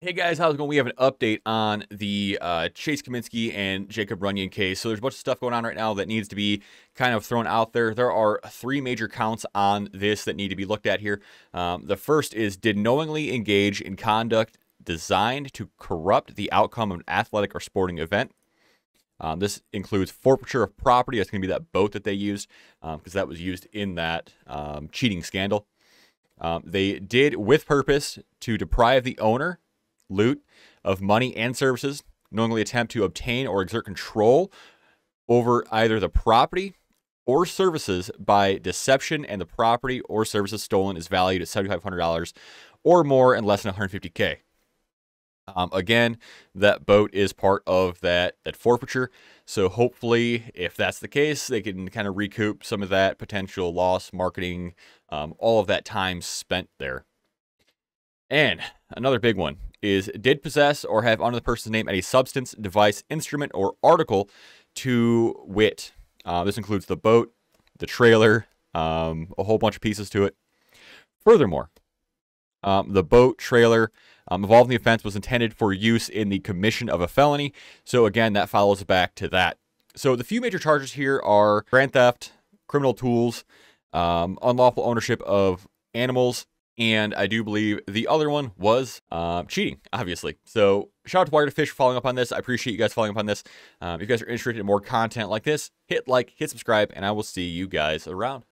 Hey guys, how's it going? We have an update on the uh, Chase Cominsky and Jacob Runyan case. So there's a bunch of stuff going on right now that needs to be kind of thrown out there. There are three major counts on this that need to be looked at here. Um, the first is did knowingly engage in conduct designed to corrupt the outcome of an athletic or sporting event. Um, this includes forfeiture of property. That's going to be that boat that they used because um, that was used in that um, cheating scandal. Um, they did with purpose to deprive the owner LEWT of money and services, knowingly attempt to obtain or exert control over either the property or services by deception, and the property or services stolen is valued at $7,500 or more and less than 150K. Um, again, that boat is part of that that forfeiture. So hopefully, if that's the case, they can kind of recoup some of that potential loss, marketing, um, all of that time spent there. And another big one is did possess or have under the person's name any substance, device, instrument, or article to wit. Uh, this includes the boat, the trailer, um, a whole bunch of pieces to it. Furthermore, um, the boat, trailer, um, involved in the offense was intended for use in the commission of a felony. So again, that follows back to that. So the few major charges here are grand theft, criminal tools, um, unlawful ownership of animals, and I do believe the other one was uh, cheating, obviously. So shout out to Wired Fish for following up on this. I appreciate you guys following up on this. Um, if you guys are interested in more content like this, hit like, hit subscribe, and I will see you guys around.